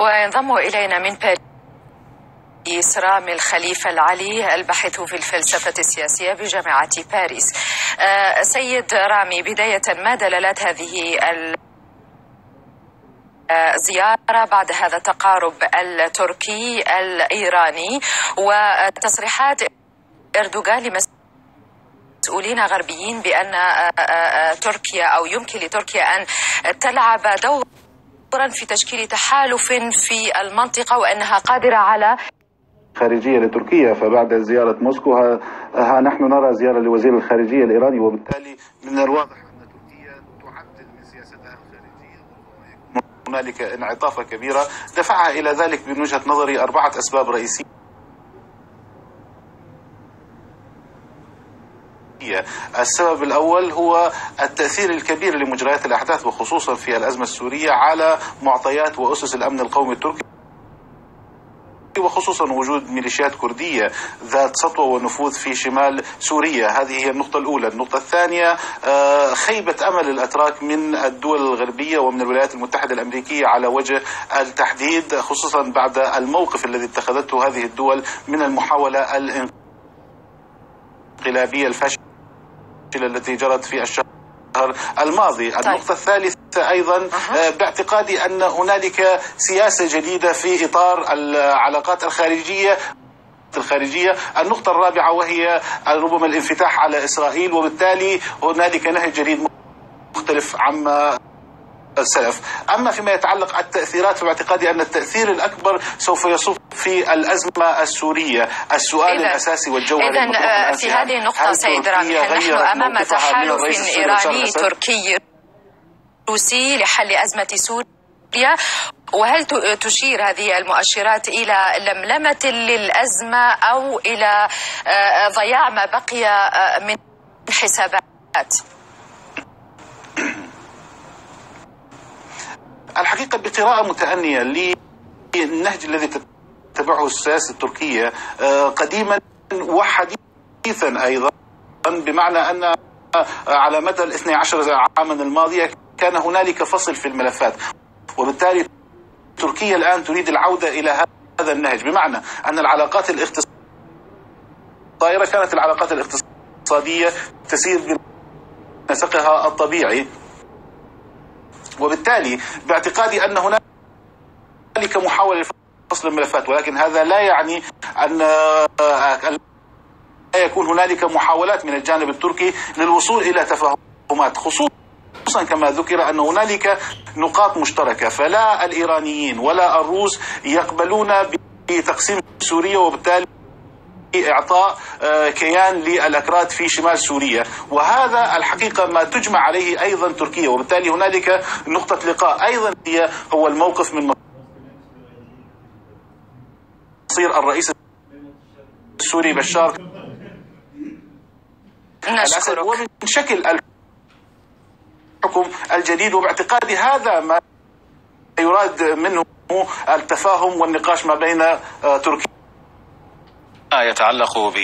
وينضم إلينا من باريس رامي الخليفة العلي الباحث في الفلسفة السياسية بجامعة باريس. آه، سيد رامي بداية ما دلالات هذه زيارة بعد هذا التقارب التركي الإيراني وتصريحات أردوغان لمسؤولين غربيين بأن تركيا أو يمكن لتركيا أن تلعب دورا في تشكيل تحالف في المنطقة وأنها قادرة على خارجية لتركيا فبعد زيارة موسكو ها, ها نحن نرى زيارة لوزير الخارجية الإيراني وبالتالي من الواضح أن تركيا تعدل من سياستها الخارجية هنالك انعطافة كبيرة. دفعها إلى ذلك من وجهة نظري أربعة أسباب رئيسية. السبب الأول هو التأثير الكبير لمجريات الأحداث وخصوصا في الأزمة السورية على معطيات وأسس الأمن القومي التركي وخصوصا وجود ميليشيات كردية ذات سطوة ونفوذ في شمال سوريا. هذه هي النقطة الأولى. النقطة الثانية خيبة أمل الأتراك من الدول الغربية ومن الولايات المتحدة الأمريكية على وجه التحديد خصوصا بعد الموقف الذي اتخذته هذه الدول من المحاولة الانقلابية الفاشلة التي جرت في الشهر الماضي. طيب. النقطة الثالثة أيضا باعتقادي أن هنالك سياسة جديدة في إطار العلاقات الخارجية الخارجية. النقطة الرابعة وهي ربما الانفتاح على إسرائيل وبالتالي هنالك نهج جديد مختلف عما السلف أما فيما يتعلق التأثيرات فباعتقادي أن التأثير الأكبر سوف يصب في الأزمة السورية. السؤال إذن الأساسي والجوهري إذا في هذه النقطة سيد رامي نحن أمام تحالف إيراني تركي روسي لحل أزمة سوريا. وهل تشير هذه المؤشرات إلى لملمة للأزمة أو إلى ضياع ما بقي من حسابات؟ الحقيقة بقراءة متأنية للنهج الذي تتبعه السياسة التركية قديما وحديثا أيضا بمعنى أن على مدى الاثني عشر عاما الماضية كان هنالك فصل في الملفات. وبالتالي تركيا الآن تريد العودة إلى هذا النهج. بمعنى أن العلاقات الاقتصادية كانت العلاقات الاقتصادية تسير بنسقها الطبيعي. وبالتالي باعتقادي أن هنالك محاولة لفصل الملفات ولكن هذا لا يعني أن لا يكون هنالك محاولات من الجانب التركي للوصول إلى تفاهمات خصوصا كما ذكر أن هنالك نقاط مشتركة فلا الإيرانيين ولا الروس يقبلون بتقسيم سوريا وبالتالي إعطاء كيان للأكراد في شمال سوريا. وهذا الحقيقة ما تجمع عليه أيضا تركيا وبالتالي هنالك نقطة لقاء أيضا هي هو الموقف من مصير الرئيس السوري بشار. الأسد ومن شكل الحكم الجديد وباعتقادي هذا ما يراد منه التفاهم والنقاش ما بين تركيا. يتعلق ب